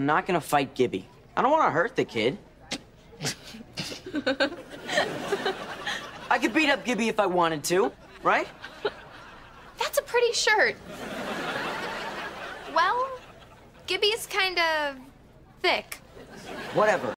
I'm not gonna fight Gibby. I don't want to hurt the kid. I could beat up Gibby if I wanted to, right? That's a pretty shirt. Well, Gibby's kind of thick. Whatever.